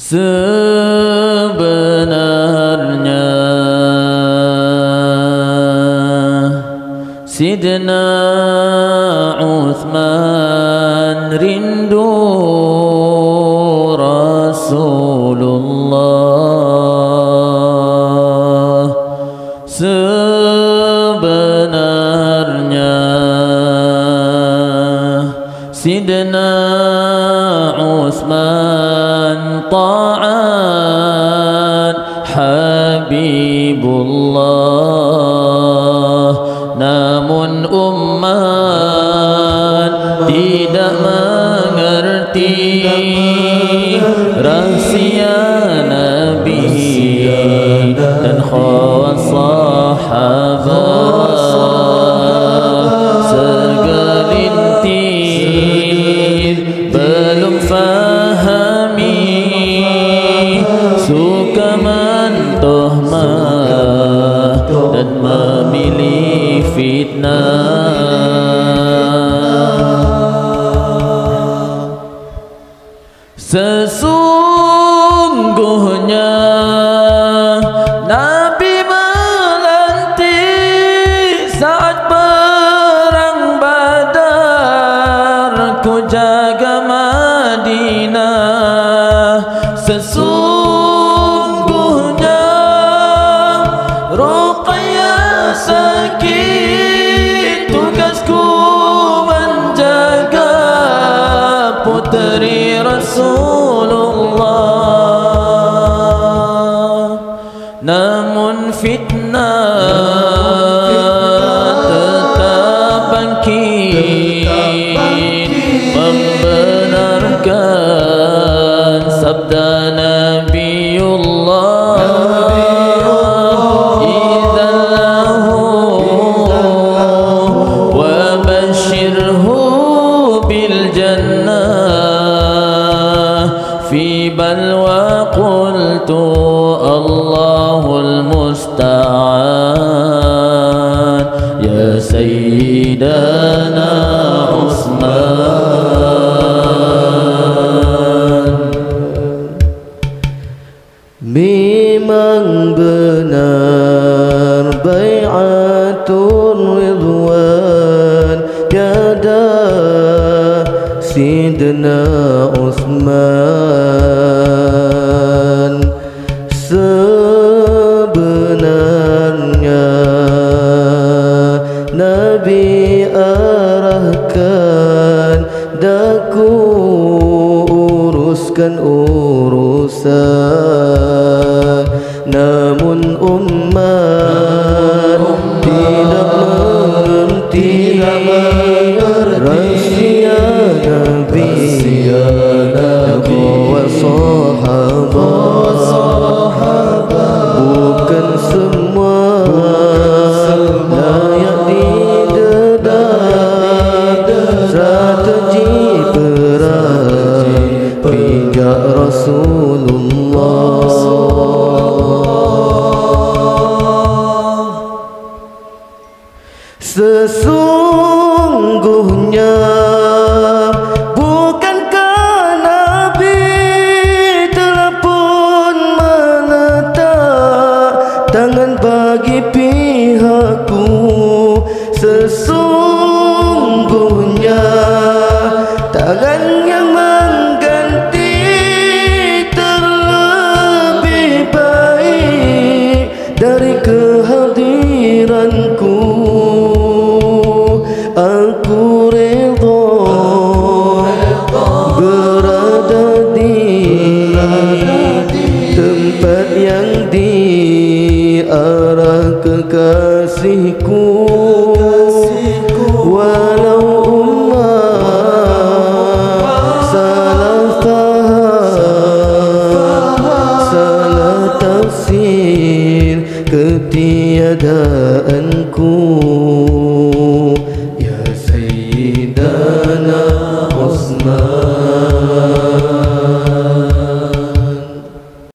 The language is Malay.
sebenarnya Sidna Uthman rindu Sidna Uthman ta'at Habibullah namun umat tidak mengerti. Rahsia suka mentohmah dan memilih fitnah. Sesungguhnya Nabi melantik saat perang badar Ku jaga Madinah. Sesungguhnya Namun fitnah tetap bangkit Membenarkan sabda Nabiullah في بلوى قلت الله المستعان. يا سيدنا عثمان. Memang benar bai'atul Sidna Uthman Sebenarnya Nabi arahkan Daku uruskan urusan Strategi perang pijak Rasulullah Sesungguhnya Bukankah Nabi telah pun meletak Tangan bagi pihakku? Sesungguhnya kekasihku